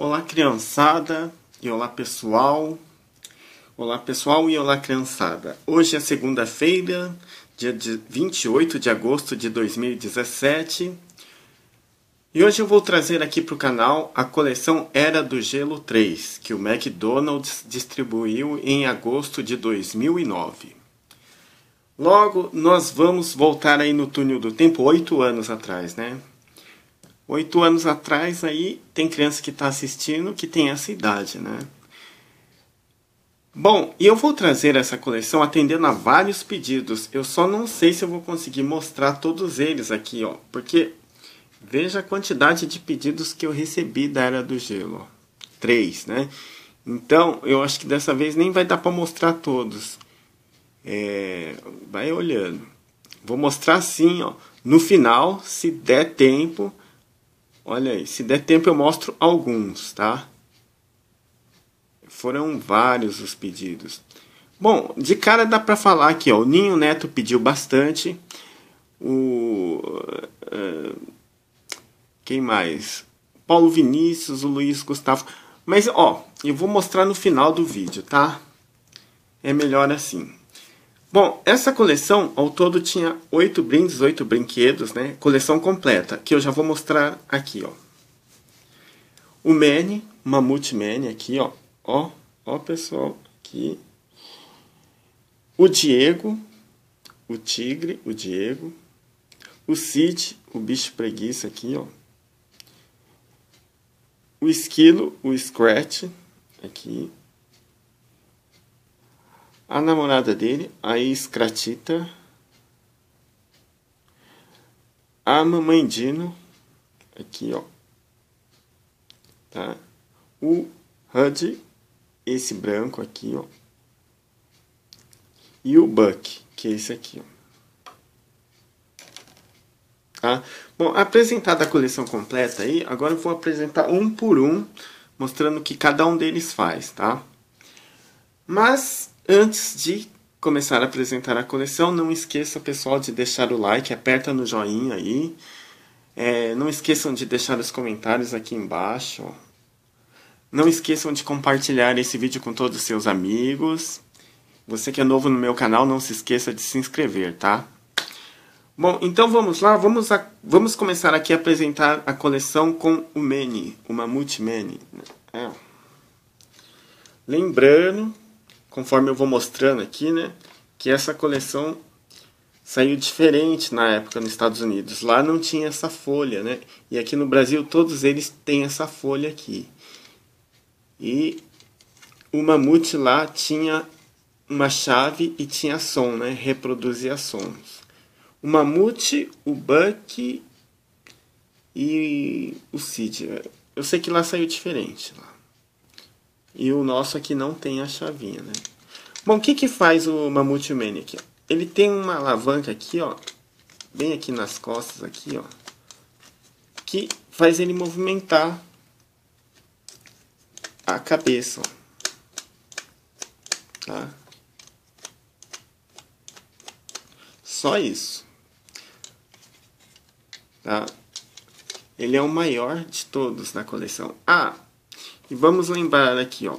Olá, criançada e olá, pessoal. Olá, pessoal e olá, criançada. Hoje é segunda-feira, dia 28 de agosto de 2017. E hoje eu vou trazer aqui para o canal a coleção Era do Gelo 3, que o McDonald's distribuiu em agosto de 2009. Logo, nós vamos voltar aí no túnel do tempo, oito anos atrás, né? Oito anos atrás aí tem criança que está assistindo que tem essa idade, né? Bom, e eu vou trazer essa coleção atendendo a vários pedidos. Eu só não sei se eu vou conseguir mostrar todos eles aqui, ó. Porque veja a quantidade de pedidos que eu recebi da Era do Gelo. Ó. Três, né? Então, eu acho que dessa vez nem vai dar para mostrar todos. É, vai olhando. Vou mostrar assim, ó. No final, se der tempo, Olha aí, se der tempo eu mostro alguns, tá? Foram vários os pedidos. Bom, de cara dá para falar aqui, ó, o Ninho Neto pediu bastante. O uh, quem mais? Paulo Vinícius, o Luiz Gustavo. Mas ó, eu vou mostrar no final do vídeo, tá? É melhor assim. Bom, essa coleção ao todo tinha oito brindes, oito brinquedos, né? Coleção completa, que eu já vou mostrar aqui, ó. O Manny, Mamute Manny aqui, ó. Ó, ó pessoal, aqui. O Diego, o Tigre, o Diego. O Cid, o bicho preguiça aqui, ó. O Esquilo, o Scratch, aqui a namorada dele, a Escratita, a mamãe Dino, aqui ó, tá? O HUD, esse branco aqui ó, e o Buck, que é esse aqui ó. Tá? Bom, apresentada a coleção completa aí, agora eu vou apresentar um por um, mostrando o que cada um deles faz, tá? Mas Antes de começar a apresentar a coleção, não esqueça, pessoal, de deixar o like, aperta no joinha aí. É, não esqueçam de deixar os comentários aqui embaixo. Não esqueçam de compartilhar esse vídeo com todos os seus amigos. Você que é novo no meu canal, não se esqueça de se inscrever, tá? Bom, então vamos lá, vamos, a, vamos começar aqui a apresentar a coleção com o Mani, o Mamute Mani. É. Lembrando conforme eu vou mostrando aqui, né, que essa coleção saiu diferente na época nos Estados Unidos. Lá não tinha essa folha, né? E aqui no Brasil todos eles têm essa folha aqui. E o mamute lá tinha uma chave e tinha som, né? Reproduzia sons. O mamute, o Buck e o Cid. Eu sei que lá saiu diferente. Lá. E o nosso aqui não tem a chavinha, né? Bom, o que que faz o Mamute Mini aqui? Ele tem uma alavanca aqui, ó, bem aqui nas costas aqui, ó, que faz ele movimentar a cabeça, ó. tá? Só isso, tá? Ele é o maior de todos da coleção. Ah, e vamos lembrar aqui, ó.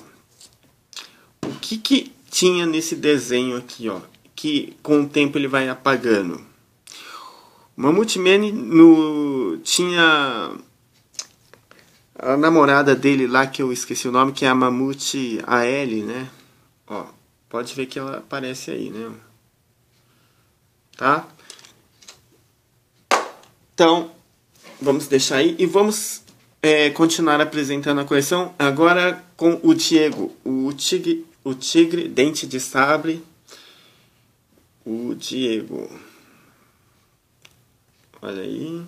O que que tinha nesse desenho aqui, ó, que com o tempo ele vai apagando? O Mamute no, tinha a namorada dele lá, que eu esqueci o nome, que é a Mamute AL, né? Ó, pode ver que ela aparece aí, né? Tá? Então, vamos deixar aí e vamos é, continuar apresentando a coleção agora com o Diego, o tigre, o tigre dente de sabre, o Diego. Olha aí.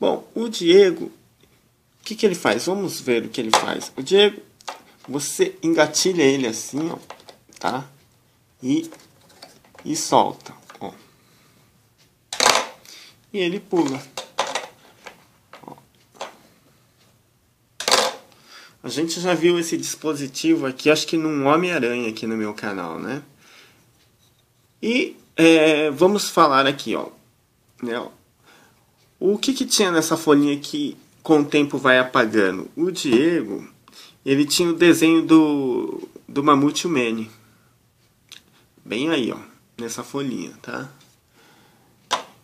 Bom, o Diego, o que, que ele faz? Vamos ver o que ele faz. O Diego você engatilha ele assim, ó, tá? E, e solta, ó. E ele pula. Ó. A gente já viu esse dispositivo aqui, acho que num Homem-Aranha aqui no meu canal, né? E é, vamos falar aqui, ó, né, ó. O que que tinha nessa folhinha que com o tempo vai apagando? O Diego, ele tinha o desenho do, do Mamute Humane. Bem aí, ó, nessa folhinha, tá?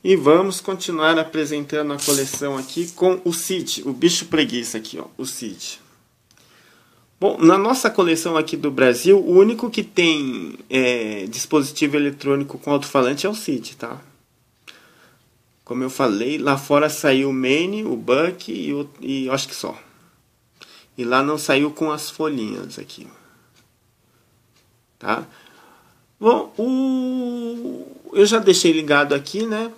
E vamos continuar apresentando a coleção aqui com o Cid, o bicho preguiça aqui, ó, o Cid. Bom, na nossa coleção aqui do Brasil, o único que tem é, dispositivo eletrônico com alto-falante é o Cid, tá? Como eu falei, lá fora saiu o Mane, o Buck e, e acho que só. E lá não saiu com as folhinhas aqui. Tá? Bom, o... eu já deixei ligado aqui, né?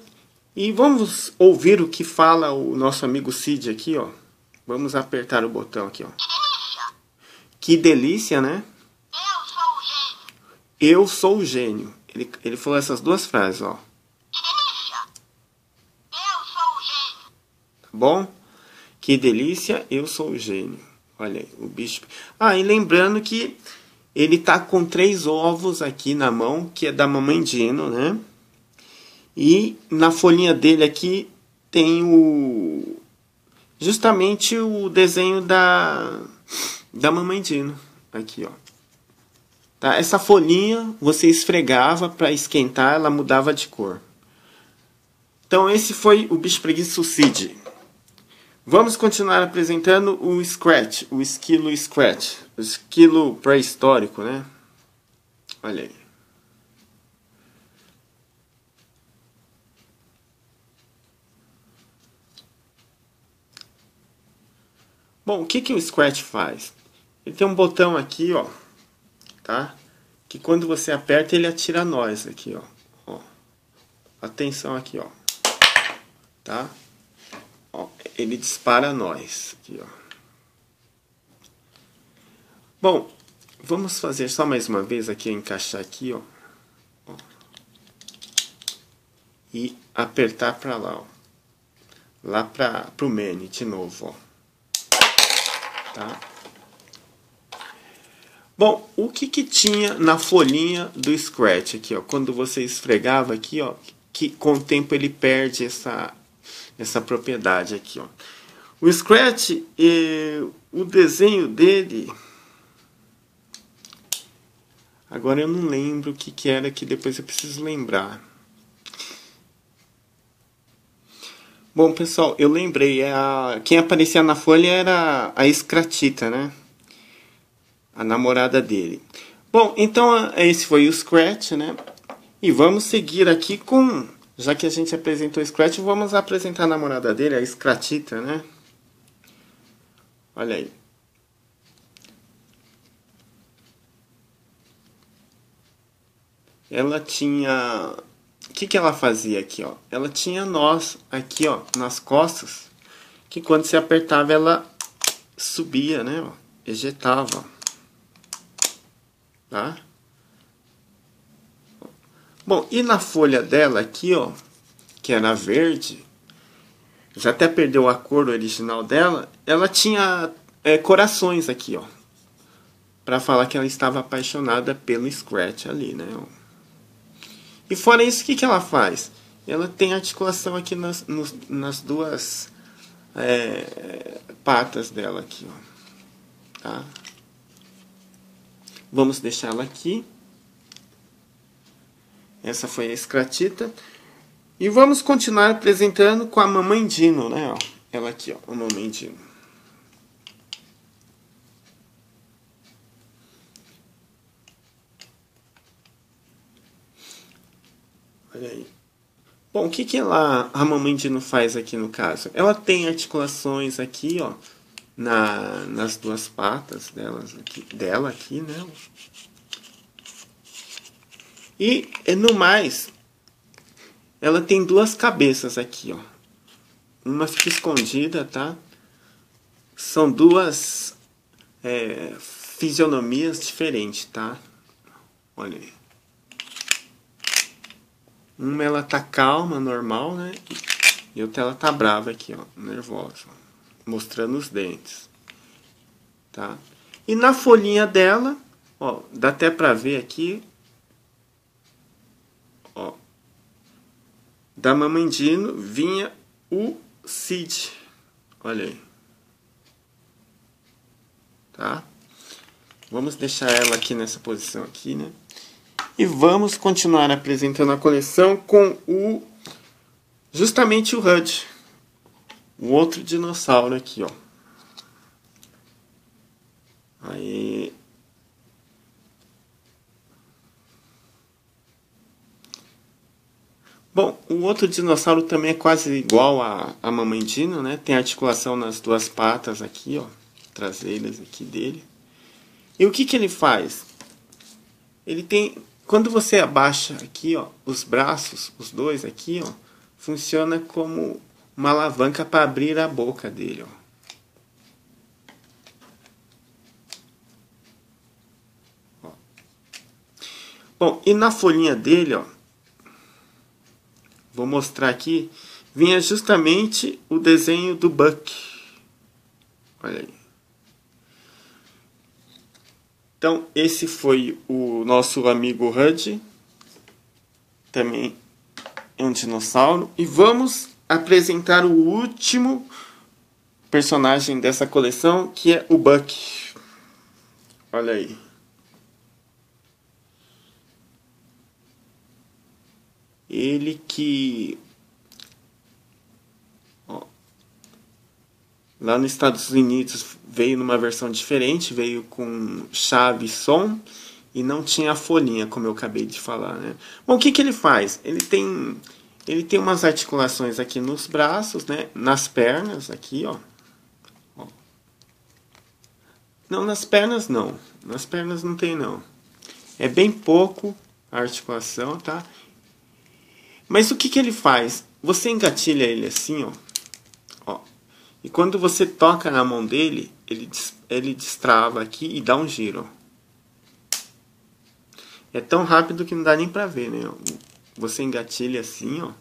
E vamos ouvir o que fala o nosso amigo Cid aqui, ó. Vamos apertar o botão aqui, ó. Que delícia, né? Eu sou o gênio. Eu sou o gênio. Ele, ele falou essas duas frases, ó. Que delícia. Eu sou o gênio. Tá bom? Que delícia, eu sou o gênio. Olha aí, o bicho. Ah, e lembrando que ele tá com três ovos aqui na mão, que é da mamãe Dino, né? E na folhinha dele aqui tem o justamente o desenho da da mamãe Dino aqui, ó. Tá? Essa folhinha você esfregava para esquentar, ela mudava de cor. Então esse foi o bicho preguiça Cid. Vamos continuar apresentando o Scratch, o esquilo Scratch, o esquilo pré-histórico, né? Olha aí. Bom, o que, que o Scratch faz? Ele tem um botão aqui, ó, tá? Que quando você aperta ele atira nós aqui, ó. ó. Atenção aqui, ó. Tá? Ele dispara nós aqui, ó. Bom, vamos fazer só mais uma vez aqui, encaixar aqui, ó. ó. E apertar para lá, ó. Lá para o menu de novo, ó. Tá? Bom, o que que tinha na folhinha do Scratch aqui, ó? Quando você esfregava aqui, ó, que com o tempo ele perde essa, essa propriedade aqui, ó. O Scratch, eh, o desenho dele... Agora eu não lembro o que, que era que depois eu preciso lembrar. Bom, pessoal, eu lembrei, é a... quem aparecia na folha era a Escratita, né? A namorada dele. Bom, então esse foi o Scratch, né? E vamos seguir aqui com... Já que a gente apresentou o Scratch, vamos apresentar a namorada dele, a Escratita, né? Olha aí. Ela tinha o que, que ela fazia aqui, ó? Ela tinha nós aqui, ó, nas costas, que quando se apertava ela subia, né? Ó, ejetava. Tá? Bom, e na folha dela aqui, ó, que era verde, já até perdeu a cor original dela, ela tinha é, corações aqui, ó. Pra falar que ela estava apaixonada pelo Scratch ali, né? E fora isso, o que, que ela faz? Ela tem articulação aqui nas, nos, nas duas é, patas dela aqui, ó. Tá? Vamos deixá-la aqui. Essa foi a escratita. E vamos continuar apresentando com a mamãe Dino, né? Ó. Ela aqui, ó, a mamãe Dino. Olha aí. Bom, o que, que ela, a mamãe Dino faz aqui no caso? Ela tem articulações aqui, ó, na, nas duas patas delas aqui, dela aqui, né? E no mais, ela tem duas cabeças aqui, ó. Uma fica escondida, tá? São duas é, fisionomias diferentes, tá? Olha aí. Uma ela tá calma, normal, né? E outra ela tá brava aqui, ó, nervosa, mostrando os dentes. Tá? E na folhinha dela, ó, dá até pra ver aqui. Da Mamãe Dino vinha o Cid. Olha aí. Tá? Vamos deixar ela aqui nessa posição aqui, né? E vamos continuar apresentando a coleção com o justamente o HUD. O outro dinossauro aqui, ó. Aí Bom, o outro dinossauro também é quase igual a, a mamãe dino, né? Tem articulação nas duas patas aqui, ó, traseiras aqui dele. E o que que ele faz? Ele tem, quando você abaixa aqui, ó, os braços, os dois aqui, ó, funciona como uma alavanca para abrir a boca dele, ó. Bom, e na folhinha dele, ó, vou mostrar aqui, vinha justamente o desenho do Buck. Olha aí. Então, esse foi o nosso amigo Hud. Também é um dinossauro. E vamos apresentar o último personagem dessa coleção, que é o Buck. Olha aí. Ele que ó, lá nos Estados Unidos veio numa versão diferente, veio com chave e som e não tinha a folhinha, como eu acabei de falar, né? Bom, o que que ele faz? Ele tem ele tem umas articulações aqui nos braços, né? Nas pernas aqui, ó. ó. Não, nas pernas não. Nas pernas não tem não. É bem pouco a articulação, tá? Mas o que, que ele faz? Você engatilha ele assim, ó, ó. E quando você toca na mão dele, ele, ele destrava aqui e dá um giro. É tão rápido que não dá nem pra ver, né? Você engatilha assim, ó.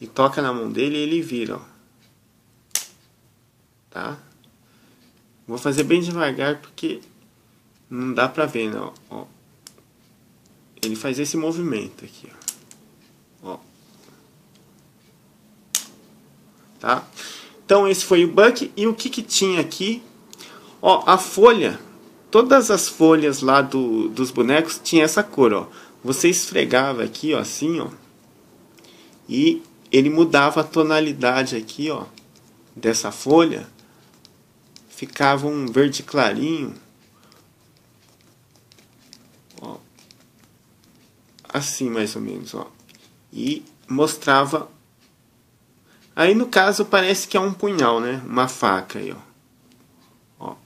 E toca na mão dele e ele vira, ó. Tá? Vou fazer bem devagar porque não dá pra ver, não. Ó. Ele faz esse movimento aqui, ó. ó. Tá? Então esse foi o Buck e o que que tinha aqui? Ó, a folha, todas as folhas lá do, dos bonecos tinha essa cor, ó. Você esfregava aqui, ó, assim, ó, e ele mudava a tonalidade aqui, ó, dessa folha, ficava um verde clarinho, ó, assim mais ou menos, ó, e mostrava Aí no caso parece que é um punhal, né? Uma faca aí, ó. ó.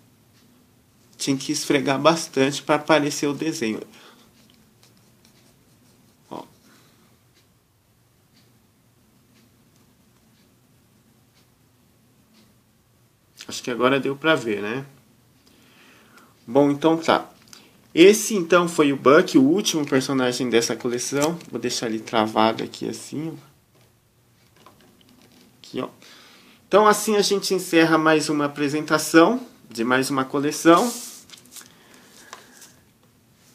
Tinha que esfregar bastante para aparecer o desenho. Ó. Acho que agora deu para ver, né? Bom, então tá. Esse então foi o Buck, o último personagem dessa coleção. Vou deixar ele travado aqui assim, ó. Aqui, ó. Então assim a gente encerra mais uma apresentação de mais uma coleção.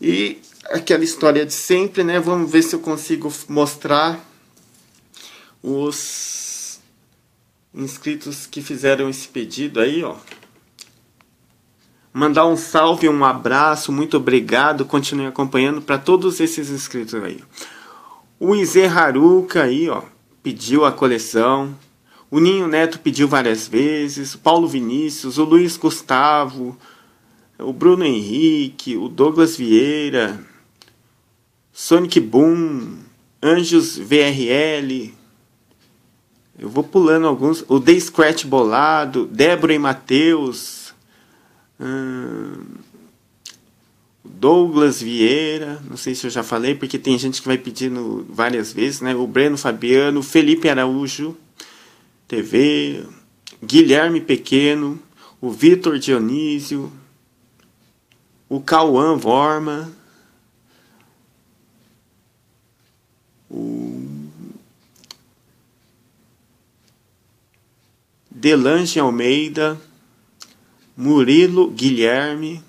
E aquela história de sempre, né? Vamos ver se eu consigo mostrar os inscritos que fizeram esse pedido aí, ó. Mandar um salve, um abraço, muito obrigado, continue acompanhando para todos esses inscritos aí. O Izê Haruka aí, ó, pediu a coleção. O Ninho Neto pediu várias vezes, o Paulo Vinícius, o Luiz Gustavo, o Bruno Henrique, o Douglas Vieira, Sonic Boom, Anjos VRL. Eu vou pulando alguns. O The Scratch Bolado, Débora e Matheus. Hum, Douglas Vieira, não sei se eu já falei, porque tem gente que vai pedindo várias vezes, né? O Breno Fabiano, Felipe Araújo. TV, Guilherme Pequeno, o Vitor Dionísio, o Cauã Vorma, o Delange Almeida, Murilo Guilherme,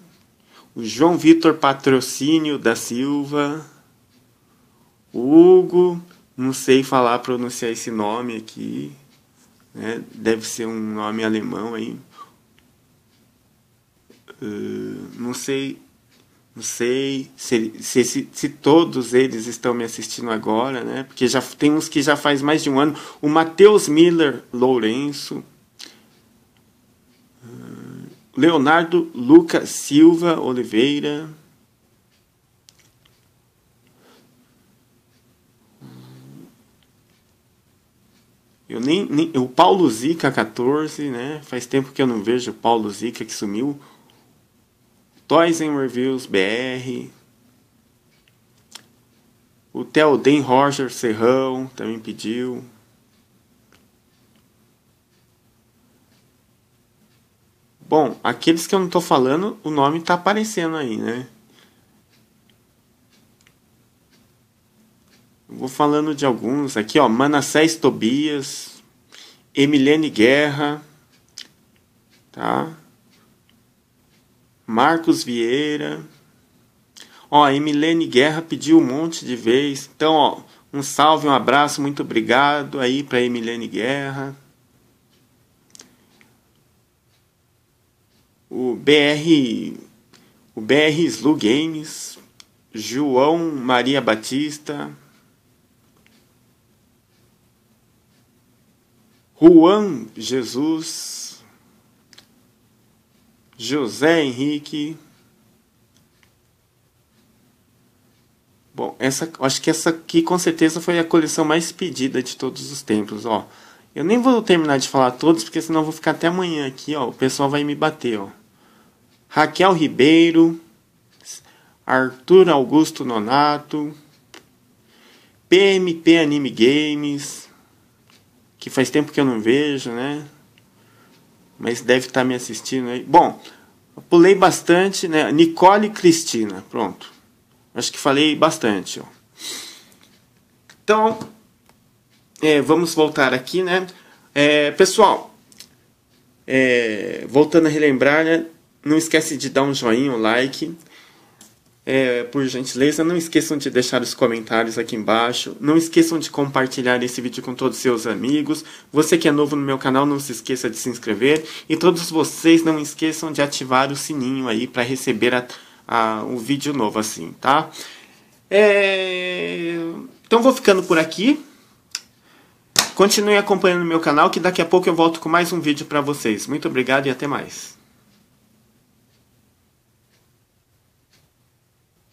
o João Vitor Patrocínio da Silva, o Hugo, Não sei falar, pronunciar esse nome aqui. Né? Deve ser um nome alemão aí. Uh, não sei não sei se, se, se, se, todos eles estão me assistindo agora, né? Porque já tem uns que já faz mais de um ano. O Matheus Miller Lourenço. Leonardo Lucas Silva Oliveira. Eu nem, nem, o Paulo Zica 14, né? Faz tempo que eu não vejo o Paulo Zica que sumiu. Toys and Reviews BR. O Theoden Roger Serrão também pediu. Bom, aqueles que eu não estou falando, o nome está aparecendo aí, né? Vou falando de alguns aqui, ó. Manassés Tobias, Emilene Guerra, tá? Marcos Vieira. Ó, Emilene Guerra pediu um monte de vez. Então, ó, um salve, um abraço, muito obrigado aí para Emilene Guerra. O BR o BR Slu Games, João Maria Batista, Juan Jesus, José Henrique. Bom, essa, acho que essa aqui com certeza foi a coleção mais pedida de todos os tempos, ó. Eu nem vou terminar de falar todos, porque senão eu vou ficar até amanhã aqui, ó. O pessoal vai me bater, ó. Raquel Ribeiro, Arthur Augusto Nonato, PMP Anime Games, que faz tempo que eu não vejo, né? mas deve estar me assistindo aí. Bom, pulei bastante, né? Nicole Cristina, pronto. Acho que falei bastante. Ó. Então, é, vamos voltar aqui, né? É, pessoal, é, voltando a relembrar, né? Não esquece de dar um joinha, um like. É, por gentileza, não esqueçam de deixar os comentários aqui embaixo. Não esqueçam de compartilhar esse vídeo com todos os seus amigos. Você que é novo no meu canal, não se esqueça de se inscrever. E todos vocês não esqueçam de ativar o sininho aí para receber a, a, um vídeo novo assim, tá? É... Então vou ficando por aqui. Continue acompanhando meu canal que daqui a pouco eu volto com mais um vídeo para vocês. Muito obrigado e até mais.